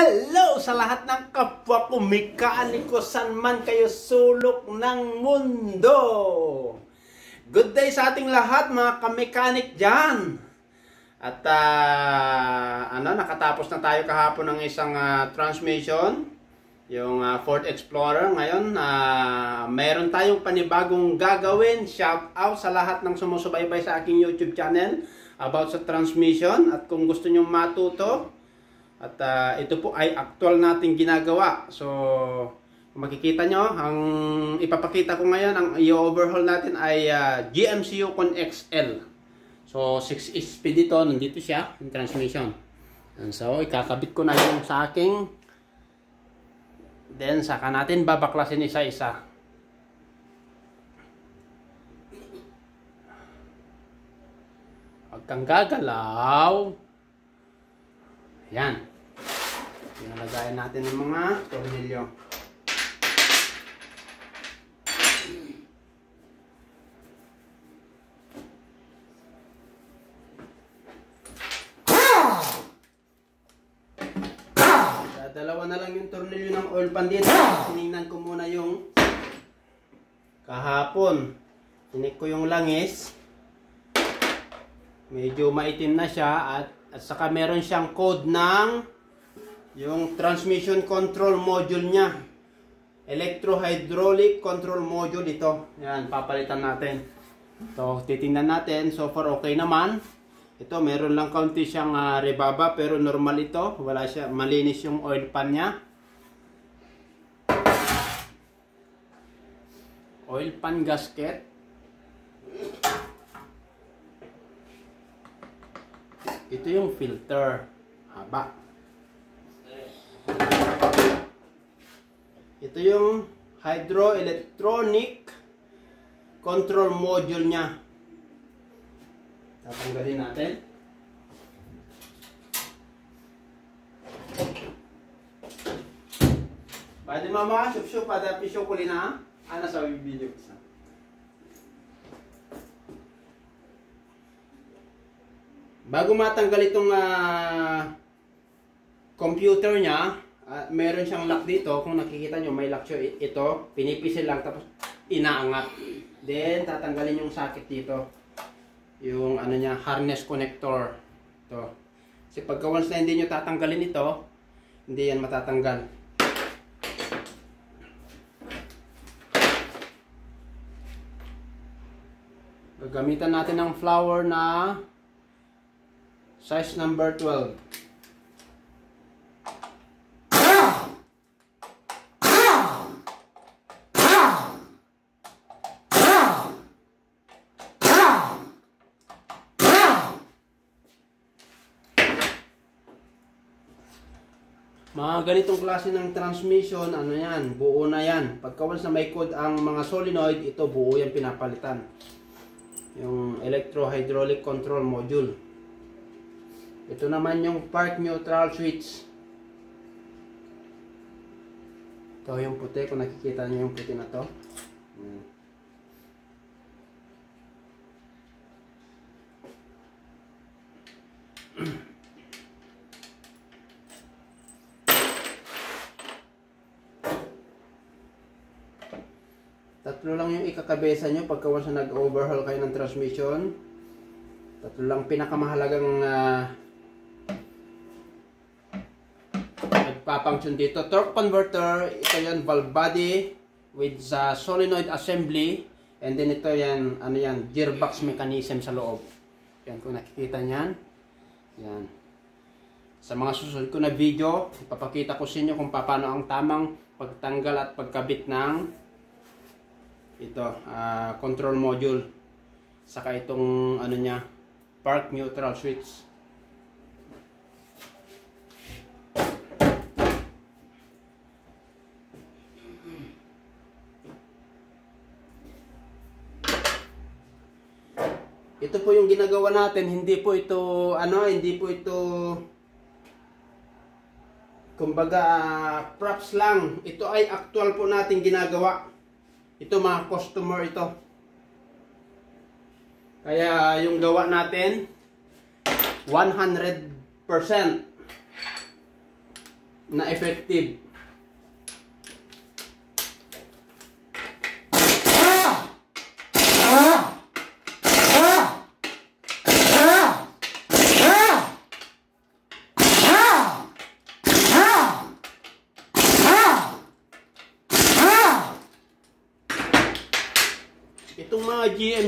Hello sa lahat ng kapwa ko mekaniko san man kayo sulok ng mundo. Good day sa ating lahat mga kamekanik dyan. At uh, ano, nakatapos na tayo kahapon ng isang uh, transmission. Yung uh, Ford Explorer. Ngayon, uh, mayroon tayong panibagong gagawin. Shout out sa lahat ng sumusubaybay sa aking YouTube channel about sa transmission. At kung gusto nyong matuto, at uh, ito po ay actual nating ginagawa. So, makikita nyo, ang ipapakita ko ngayon, ang i-overhaul natin ay uh, GMCU Con XL. So, 6 speed dito, nandito siya, yung transmission. And so, ikakabit ko na yung sa aking. Then, saka natin babaklasin isa-isa. Huwag kang gagalaw. Yan. Pinalagayan natin ng mga tornilyo. dalawa na lang yung tornilyo ng oil pan dito. Tinignan ko muna yung kahapon. Tinik ko yung langis. Medyo maitim na siya at, at saka meron siyang code ng yung transmission control module niya. Electro-hydraulic control module ito. Yan, papalitan natin. So, titingnan natin. So far, okay naman. Ito, meron lang kaunti siyang uh, rebaba pero normal ito. Wala siya, malinis yung oil pan niya. Oil pan gasket. Ito yung filter. Haba. Ito yung hydroelectronic control module niya. Tatanggalin natin. Pwede mama, sup-sup, pada pisyo ko na. Ano sa video ko Bago matanggal itong uh, computer niya, uh, meron siyang lock dito. Kung nakikita nyo, may lock siya ito. Pinipisil lang tapos inaangat. Then, tatanggalin yung socket dito yung ano niya, harness connector. to Kasi pagka once na hindi nyo tatanggalin ito, hindi yan matatanggal. Gagamitan natin ng flower na size number 12. Mga ganitong klase ng transmission, ano yan, buo na yan. Pagka once na may code ang mga solenoid, ito buo yan pinapalitan. Yung electro-hydraulic control module. Ito naman yung park neutral switch. Ito yung puti, kung nakikita niyo yung puti na to. Hmm. Tatlo lang yung ikakabesa nyo pagka once nag-overhaul kayo ng transmission. Tatlo lang pinakamahalagang uh, nagpapunction dito. Torque converter, ito yan, valve body with uh, solenoid assembly. And then ito yan, ano yan, gearbox mechanism sa loob. Yan, kung nakikita nyan. Yan. Sa mga susunod ko na video, ipapakita ko sa inyo kung paano ang tamang pagtanggal at pagkabit ng ito uh, control module. Saka itong ano niya park neutral switch. Ito po yung ginagawa natin. Hindi po ito ano hindi po ito kumbaga props lang. Ito ay actual po natin ginagawa ito mga customer ito. Kaya yung gawa natin 100% na effective.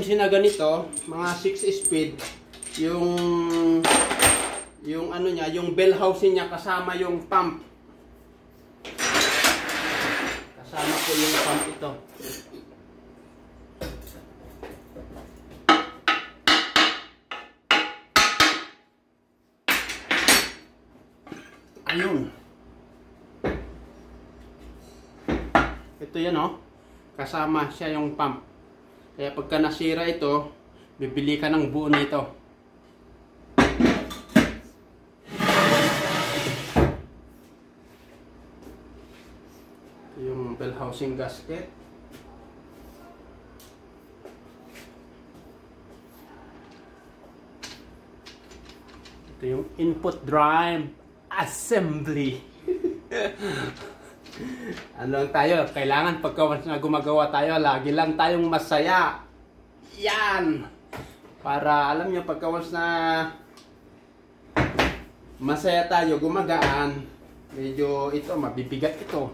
GMC na ganito, mga 6 speed, yung yung ano niya, yung bell housing niya kasama yung pump. Kasama ko yung pump ito. Ayun. Ito yan oh. Kasama siya yung pump. Kaya pagka nasira ito, bibili ka ng buo nito. yung bell housing gasket. Ito yung input drive assembly. ano lang tayo, kailangan pagka na gumagawa tayo, lagi lang tayong masaya. Yan! Para alam nyo, pagka na masaya tayo, gumagaan, medyo ito, mabibigat ito.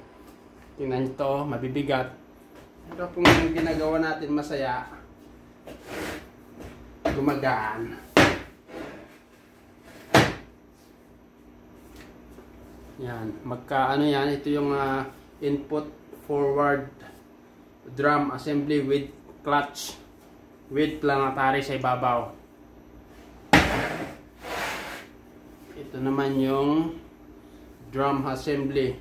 Tingnan nyo to, mabibigat. Pero kung ginagawa natin masaya, gumagaan. Yan, magka ano yan, ito yung uh, input forward drum assembly with clutch with planetary sa ibabaw. Ito naman yung drum assembly.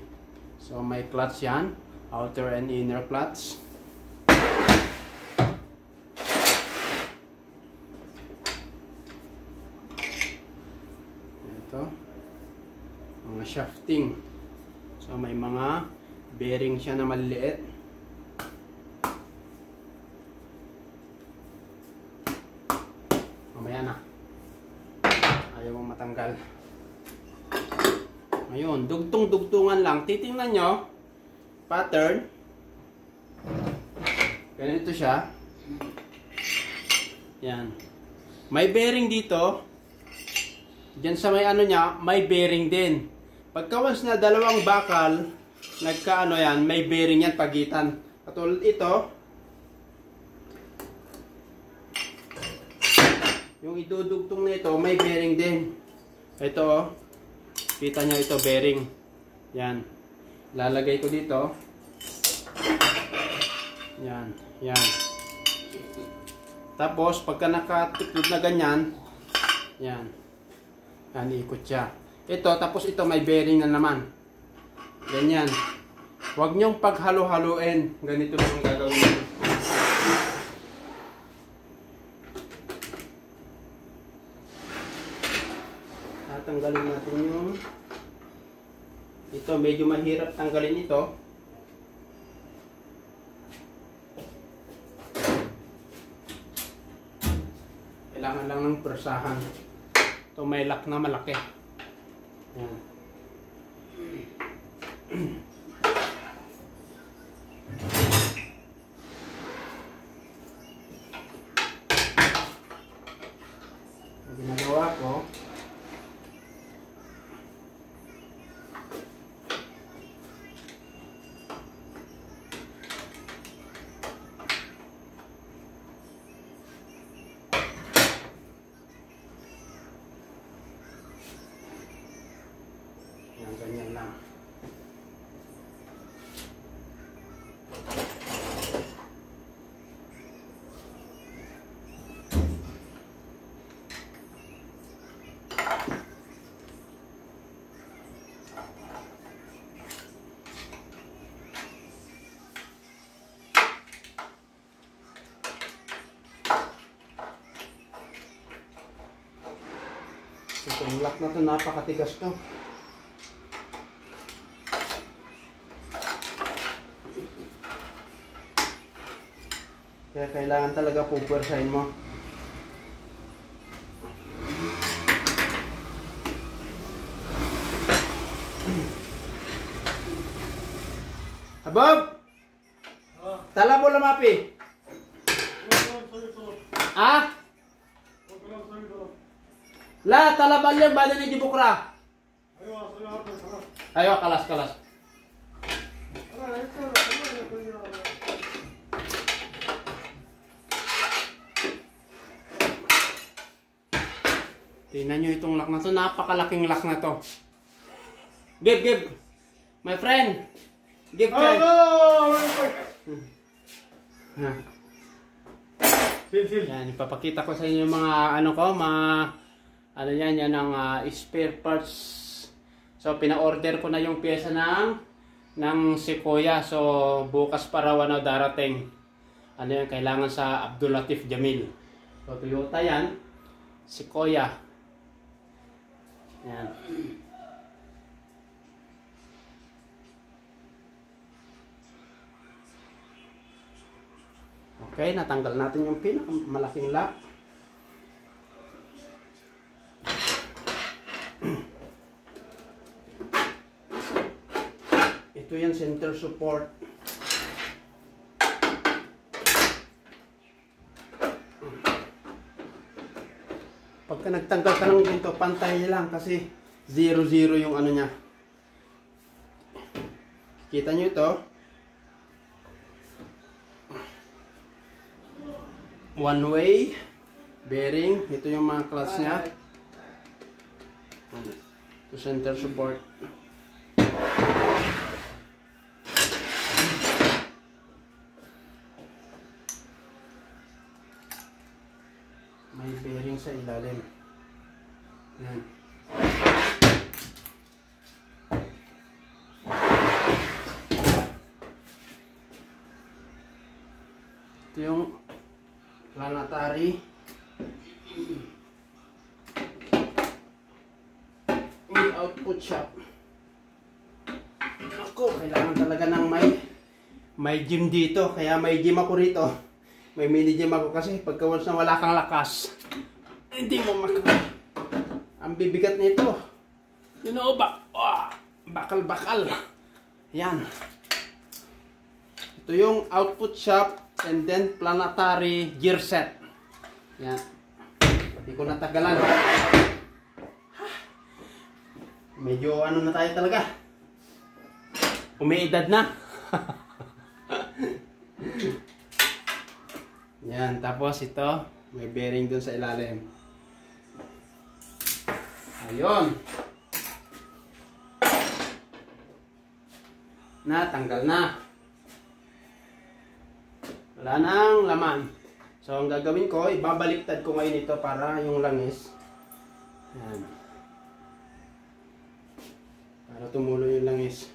So may clutch yan, outer and inner clutch. Mga shafting. So may mga bearing siya na maliliit. Mamaya na. Ayaw mong matanggal. Ngayon dugtong dugtungan lang. Titingnan nyo. Pattern. Ganito siya. Yan. May bearing dito. Diyan sa may ano niya, may bearing din. Pagka once na dalawang bakal, nagkaano yan, may bearing yan pagitan. Katulad ito, yung idudugtong na ito, may bearing din. Ito, oh. kita nyo ito, bearing. Yan. Lalagay ko dito. Yan, yan. Tapos, pagka nakatiklod na ganyan, yan. Yan, ikot siya. Ito, tapos ito may bearing na naman. Ganyan. Huwag niyong paghalo-haloin. Ganito lang ang gagawin niyo. Tatanggalin natin yung ito, medyo mahirap tanggalin ito. Kailangan lang ng persahan. Ito may lock na malaki. Yan. Itong lock na to, napakatigas to. Kaya kailangan talaga pupwersahin mo. Above! La, tala balyang badan ni Jibukra. Ayo, kalas, kalas. Tingnan nyo itong lock na to. Napakalaking lock na to. Give, give. My friend. Give, give. Ha. Yan, ipapakita ko sa inyo yung mga ano ko, mga ano yan, yan ang ah, spare parts. So, pina-order ko na yung pyesa ng ng Sequoia. So, bukas pa raw ano darating. Ano yan, kailangan sa Abdul Latif Jamil. So, Toyota yan. Sequoia. Yan. Okay, natanggal natin yung pinakamalaking lock. Ito yung center support. Pagka nagtanggal ka ng ganito, pantay lang kasi 0-0 yung ano niya. Kita nyo ito? One way bearing. Ito yung mga clutch niya. Ito center support. Sa ilalim. Yan. Ito yung planetary may output shop. Ako, kailangan talaga ng may may gym dito. Kaya may gym ako rito. May mini gym ako kasi pagka once na wala kang lakas, hindi mo mak... Ang bibigat nito. You know ba? Oh, bakal-bakal. Yan. Ito yung output shop and then planetary gear set. Yan. Hindi ko natagalan. Medyo ano na tayo talaga. Umiidad na. Yan, tapos ito, may bearing dun sa ilalim. Ayun. Natanggal na. Wala nang laman. So, ang gagawin ko, ibabaliktad ko ngayon ito para yung langis. Yan. Para tumulo yung langis.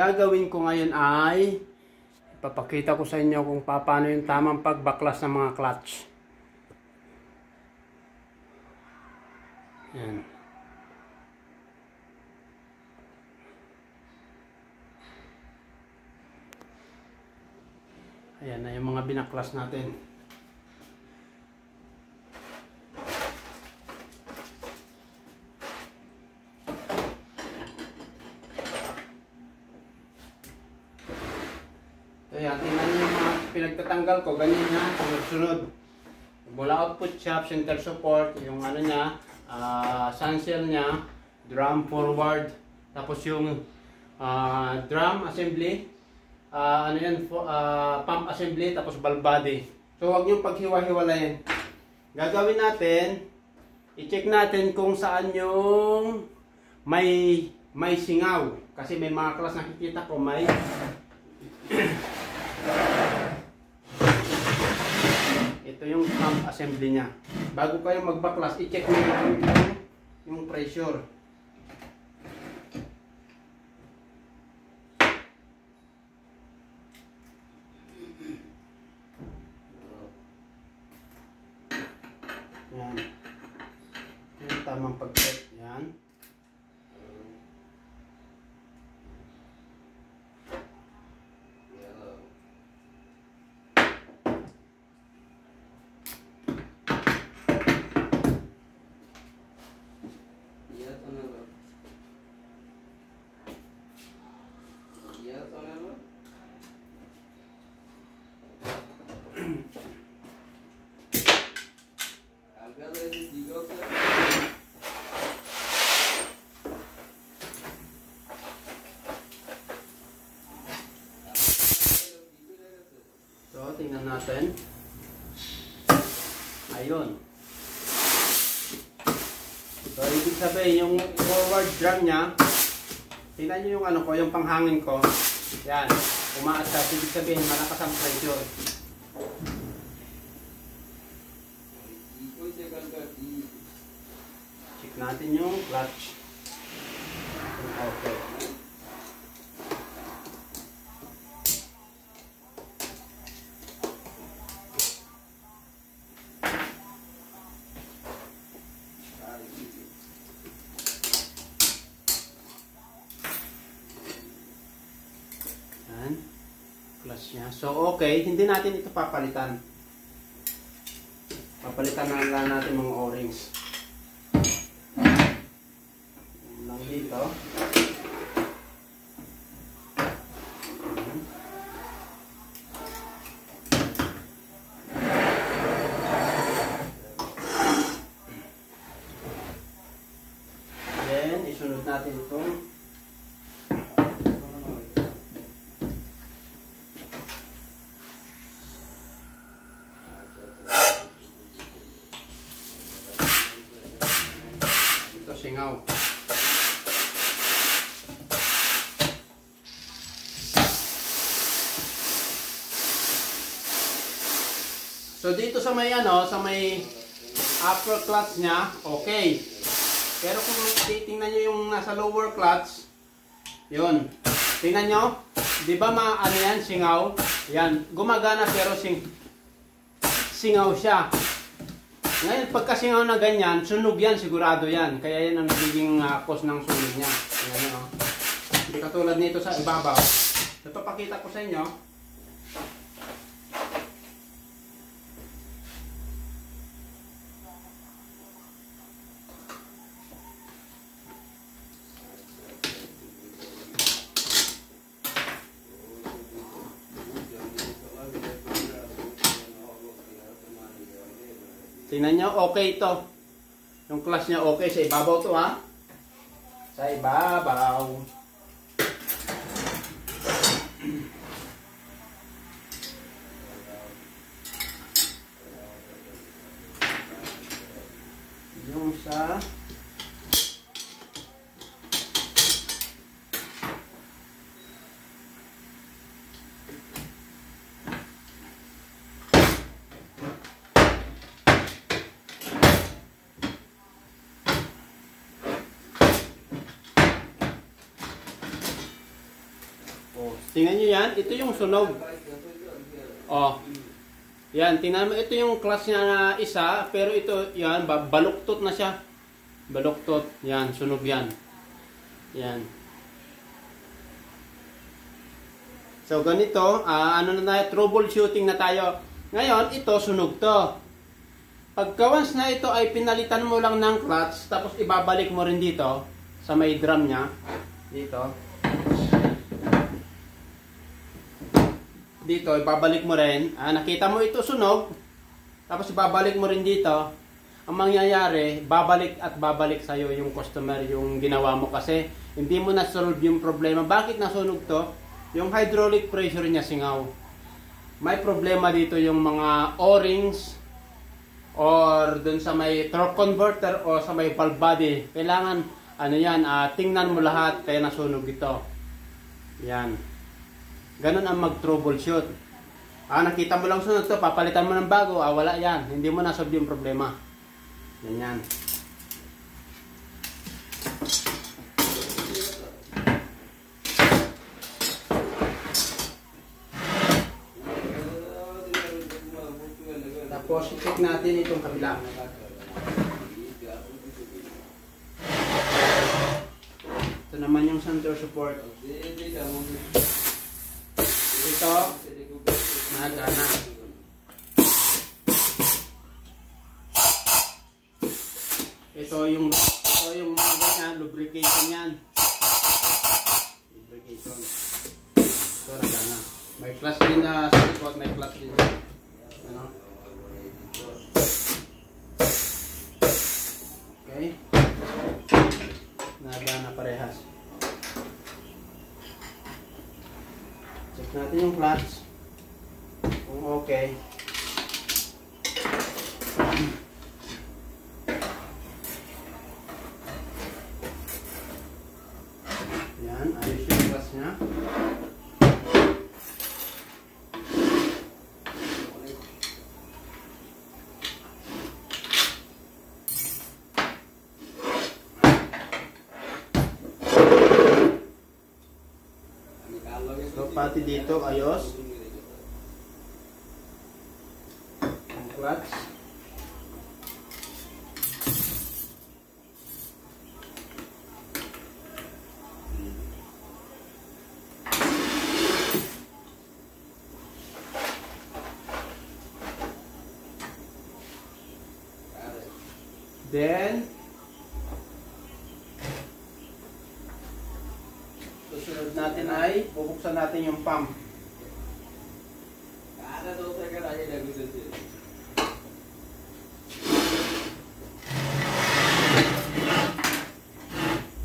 Gagawin ko ngayon ay papakita ko sa inyo kung paano yung tamang pagbaklas ng mga clutch. Yan. Ayan na yung mga binaklas natin. Kaya tingnan niyo yung mga pinagtatanggal ko, ganyan na, sunod-sunod. Mula output shop, center support, yung ano niya, uh, sunsel niya, drum forward, tapos yung ah, drum assembly, ah, ano yan, ah, pump assembly, tapos valve body. So huwag niyong paghiwa-hiwalayin. Gagawin natin, i-check natin kung saan yung may may singaw. Kasi may mga class nakikita ko may Ito yung pump assembly niya. Bago kayo magbaklas, i-check niyo yung, yung, yung pressure. Yan. Yung tamang pag-check. Yan. Natin. Ayun. So, ibig sabihin, yung forward drum niya, tingnan nyo yung ano ko, yung panghangin ko. Yan. Umaasas. Ibig sabihin, malakas ang pressure. Check natin yung clutch. Okay. Yan. Clutch niya. So, okay. Hindi natin ito papalitan. Papalitan na lang natin mga o-rings. Yan lang dito. Then, isunod natin itong singaw. So dito sa may ano, sa may upper clutch niya, okay. Pero kung titingnan niyo yung nasa lower clutch, yun. Tingnan nyo, di ba ano yan, singaw? Yan, gumagana pero sing singaw siya. Ngayon, pagka singaw na ganyan, sunog yan, sigurado yan. Kaya yan ang nagiging uh, cause ng sunog niya. Yan, oh. Hindi katulad nito sa ibabaw. Ito pakita ko sa inyo. Tingnan nyo, okay ito. Yung class niya okay. Sa ibabaw to ha. Sa ibabaw. Yung sa Oh, tingnan nyo yan. Ito yung sunog. Oh. Yan, tingnan mo. Ito yung class niya na isa. Pero ito, yan, ba- baluktot na siya. Baluktot. Yan, sunog yan. Yan. So, ganito. ah, ano na tayo? Troubleshooting na tayo. Ngayon, ito, sunog to. Pagka once na ito ay pinalitan mo lang ng clutch, tapos ibabalik mo rin dito, sa may drum niya. Dito. Dito, ibabalik mo rin. Ah, nakita mo ito sunog, tapos ibabalik mo rin dito. Ang mangyayari, babalik at babalik sa'yo yung customer yung ginawa mo kasi hindi mo na-solve yung problema. Bakit nasunog to? Yung hydraulic pressure niya singaw. May problema dito yung mga o-rings or dun sa may torque converter o sa may valve body. Kailangan, ano yan, ah, tingnan mo lahat kaya nasunog ito. Yan. Ganun ang mag-troubleshoot. Ah, nakita mo lang sunod to, papalitan mo ng bago, ah, wala yan. Hindi mo na-solve yung problema. Yan yan. Tapos, i-check natin itong kabila. Ito naman yung center support. Ito, nagana. Ito yung ito yung mga ganyan, lubrication yan. Lubrication. Ito nagana. May clutch din na sa likod, may clutch din. Ano? Okay. Nagana parehas. Natin yung clutch. Kung okay. Yan, ayos yung gas niya. So, dito, ayos. Ang clutch. Then, susunod natin ay bubuksan natin yung pump. Ada daw sa garage na gusto siya.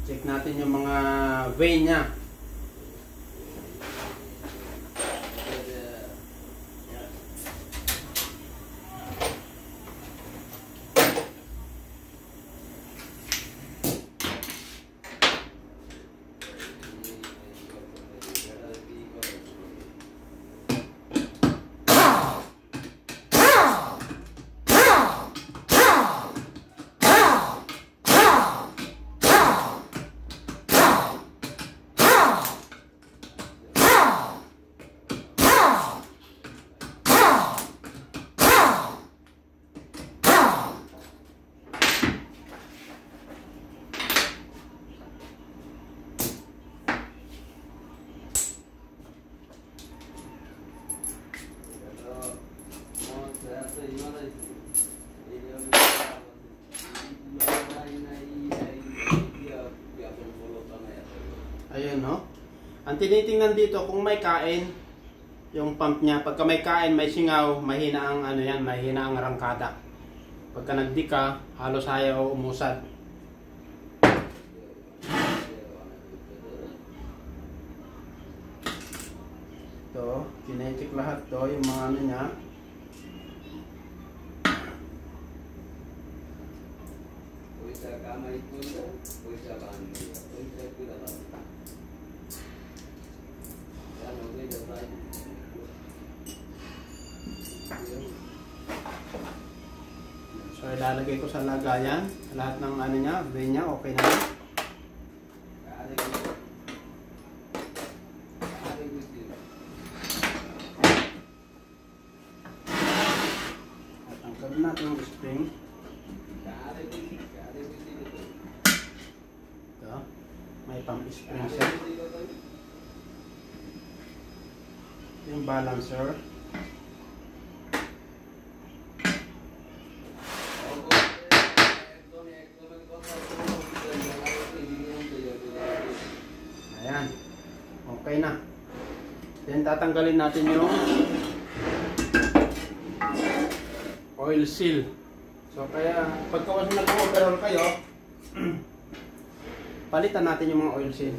Check natin yung mga vein niya. Ang tinitingnan dito kung may kain yung pump niya. Pagka may kain, may singaw, mahina ang ano yan, mahina ang rangkada. Pagka nagdika, halos ayaw umusad. Ito, kinetic lahat to, yung mga ano niya. Pwede sa kamay po siya, pwede sa kamay. Pwede sa kamay. So, ilalagay ko sa lagayan. Lahat ng ano niya, vein niya, okay na yan. At tangkad natin yung spring. Ito, may pump spring siya. Yung balancer. Ayan. Okay na. Then tatanggalin natin yung oil seal. So kaya pagka nag-overall kayo, palitan natin yung mga oil seal.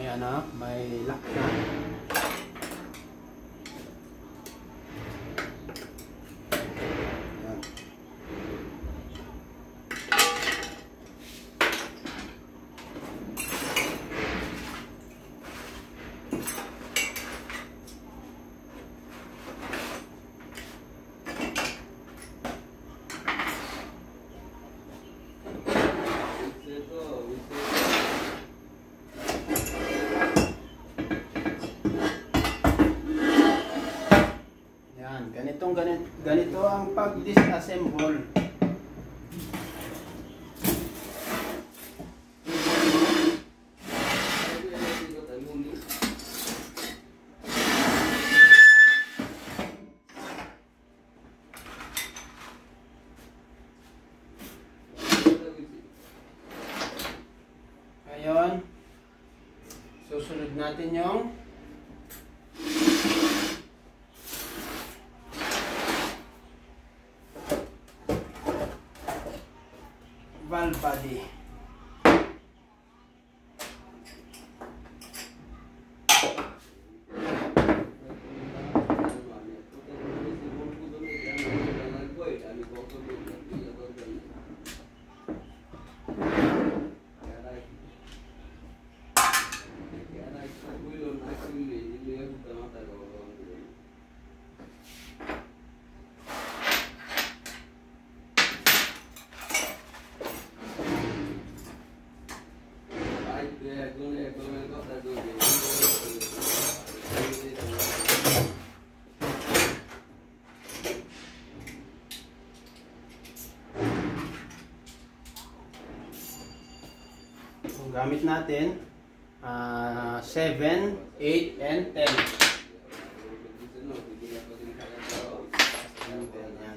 May ano, may lock na. Ayan. Yan, ganitong ganito, ganito ang pag-disassemble. Ngayon, susunod natin yung gamit natin ah, 7, 8, and 10. Ayan, ayan.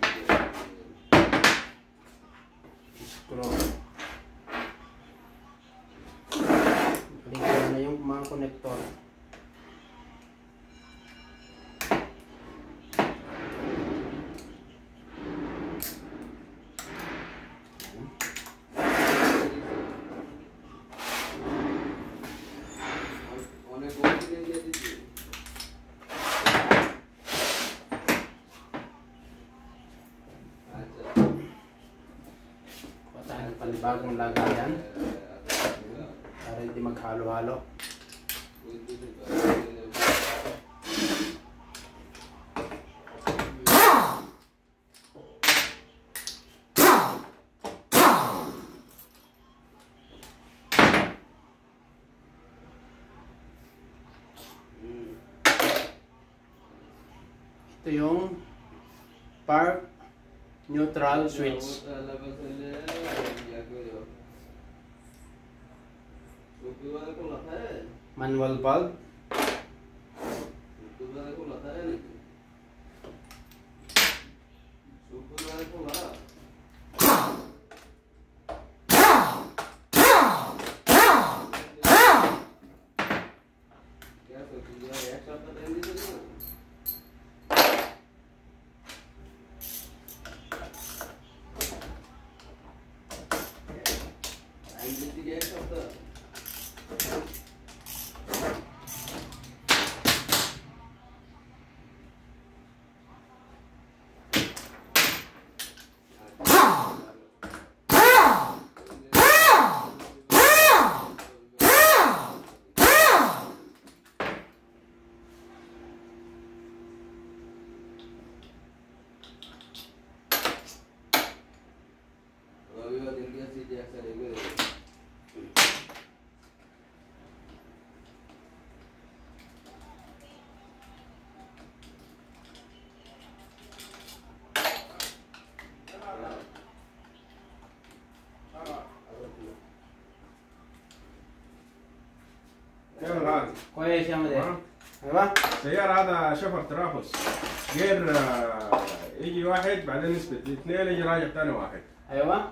Screw. Balikan na yung mga connector. Tayo ng panibagong lagayan para hindi maghalo-halo. Ito yung park neutral switch. मनवल पाल كويس يا مدير. أيوه السيارة هذا شفر تنافس غير آه، يجي واحد بعدين يثبت. اثنين يجي راجع ثاني واحد. أيوه.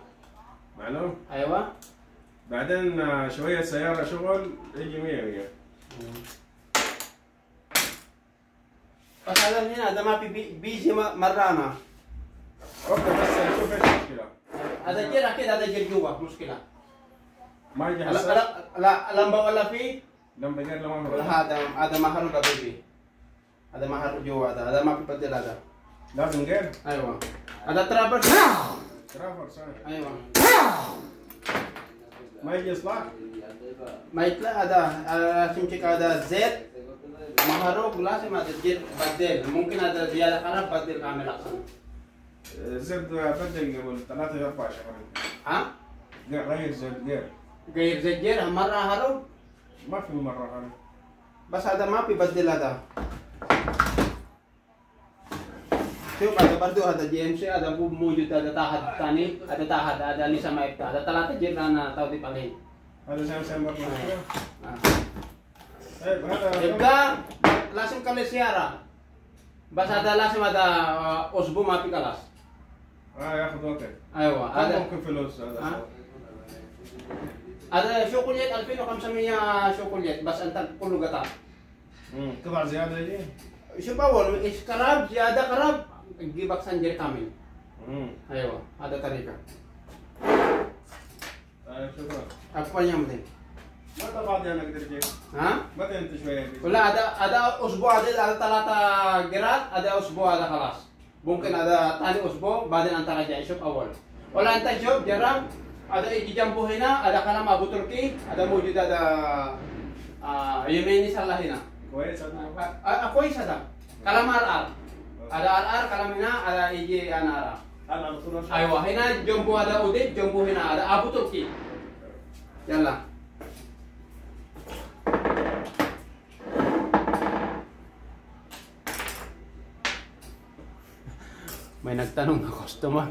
معلوم؟ أيوه. بعدين آه، شوية سيارة شغل يجي 100 100 بس هذا من هنا هذا ما في بي- بيجي م- مرانة أوكي بس شوف إيش المشكلة. هذا جير أكيد هذا جير جوا مشكلة. ما يجي لا حسن لا لا لمبة ولا في؟ لما غير لما ولا هذا هذا ما حرق حبيبي هذا ما حرق جوا هذا هذا ما في بدل هذا لازم غير ايوه هذا ترابل ترافر صحيح ايوه ما يجي اصلاح ما يطلع هذا آه، تمسك هذا زيت محروق لازم هذا جير بدل ممكن هذا زيادة خراب بدل كامل احسن آه، زد بدل قبل ثلاثة أربع شهور ها غير غير زد غير غير زيت جير مرة هروب ما في مرة هذا بس هذا ما بيبدل هذا شوف هذا برضو هذا جي ام سي هذا مو موجود هذا تحت ثاني هذا تحت هذا لسه ما يفتح هذا ثلاثة جيل انا توضيب عليه هذا سام سام برضه آه. طيب هذا يبقى لازم كل سيارة بس هذا لازم هذا آه، اسبوع ما في خلاص اه ياخذ وقت ايوه هذا هذا ممكن فلوس هذا هذا شو 2500 شو بس أنت كله قطع. امم قطع زيادة دي شو باول إيش قراب زيادة قراب تجيبك سنجر كامل. امم أيوه هذا طريقة. طيب، شكرا. أكبر يوم دي. متى بعد أنا أقدر اجيك؟ ها؟ متى أنت شوية لا هذا هذا أسبوع هذا ثلاثة جرات هذا أسبوع هذا خلاص. ممكن هذا ثاني أسبوع بعدين أنت راجع شوف أول. ولا أنت شوف جرب. ada igijambuhay na, ada ka na mabuturki, ada mo yun ada uh, yumeni sa lahi na. Ako ay sa dam. Kalam AR. Ada ar-ar, kalamina, ada iji an ar-ar. Aywa, hina jombu ada udib, jombu hina ada abu turki. Yalla. May nagtanong na customer.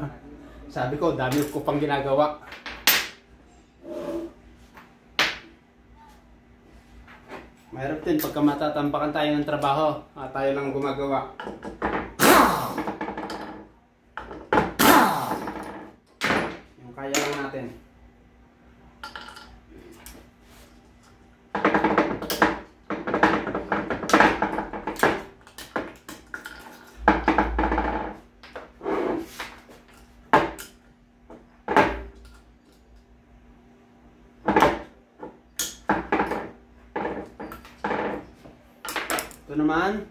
Sabi ko, dami ko pang ginagawa. Mahirap din pagka matatampakan tayo ng trabaho. Ah, tayo lang gumagawa. Yung kaya lang natin. Ito naman,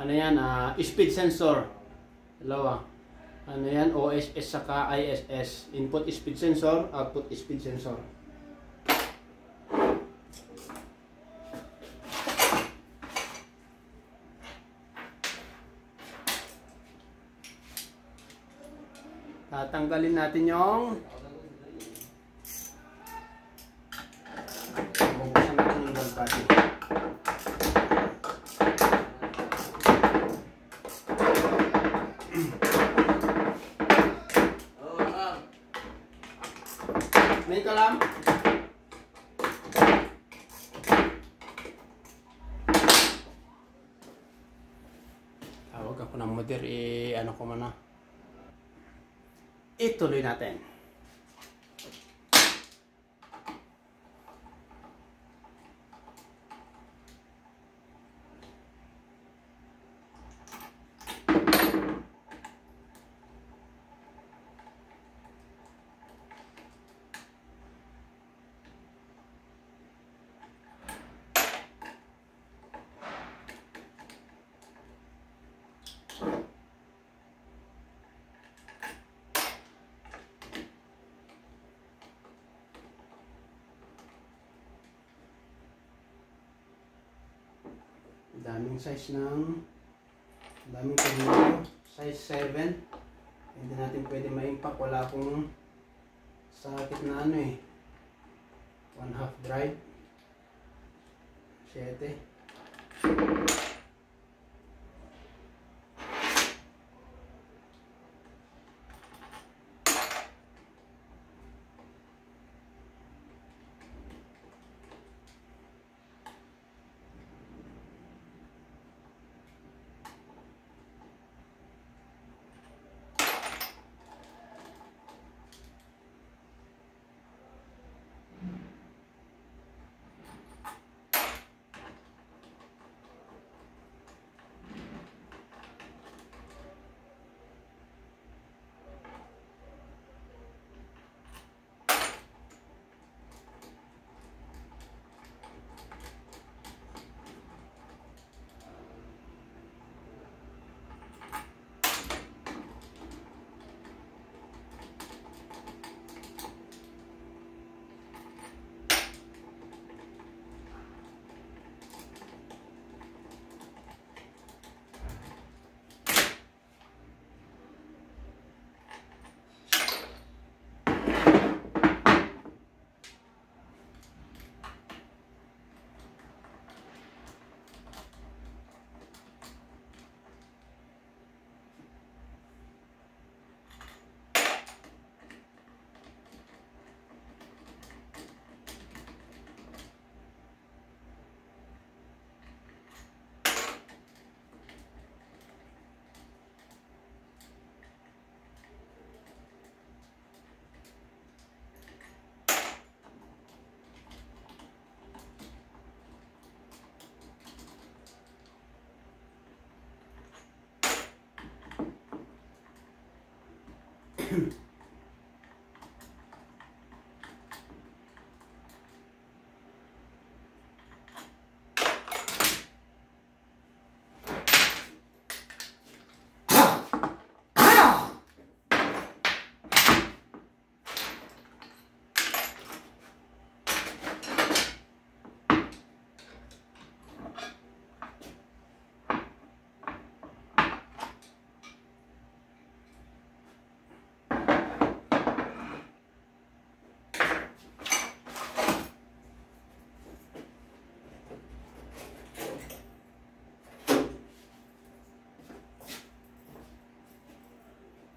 ano yan, ah, speed sensor. Dalawa. Ano yan, OSS saka ISS. Input speed sensor, output speed sensor. Tatanggalin natin yung Bubuksan natin yung valve body. Oh, ah. May kalam? Tawag ako ng moder, eh, ano ko man na. Ituloy natin. daming size ng daming tornilyo size 7 hindi natin pwede ma-impact wala akong sakit na ano eh. 1 half drive. 7 Dude.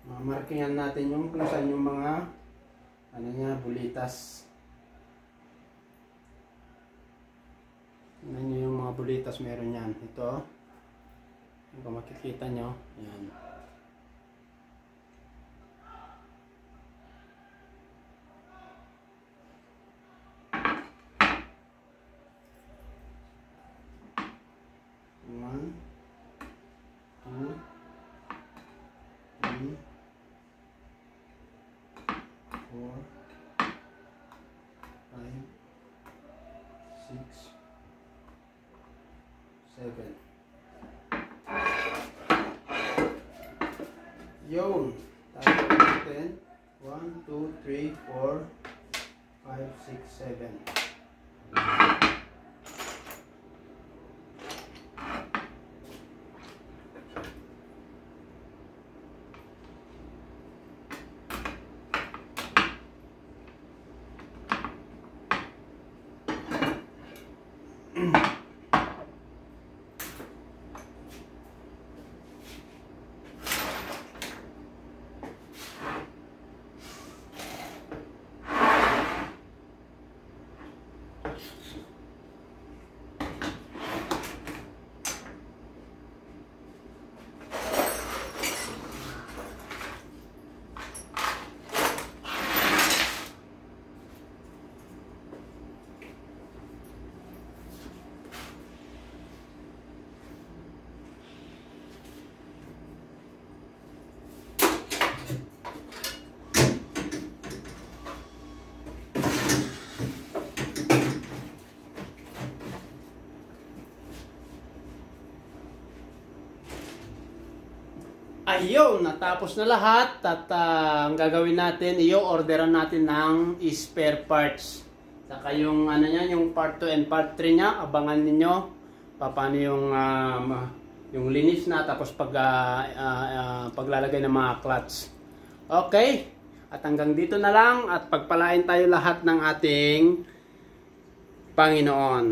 Mamarkingan natin yung kung saan yung mga ano niya, bulitas. Tingnan yung mga bulitas meron yan. Ito. Kung makikita nyo. Yan. Ayun, natapos na lahat at ah, ang gagawin natin, i-orderan natin ng spare parts. Saka yung ano niya, yung part 2 and part 3 niya, abangan ninyo paano yung um, yung linis na tapos pag ah, ah, paglalagay ng mga clutch. Okay? At hanggang dito na lang at pagpalain tayo lahat ng ating Panginoon.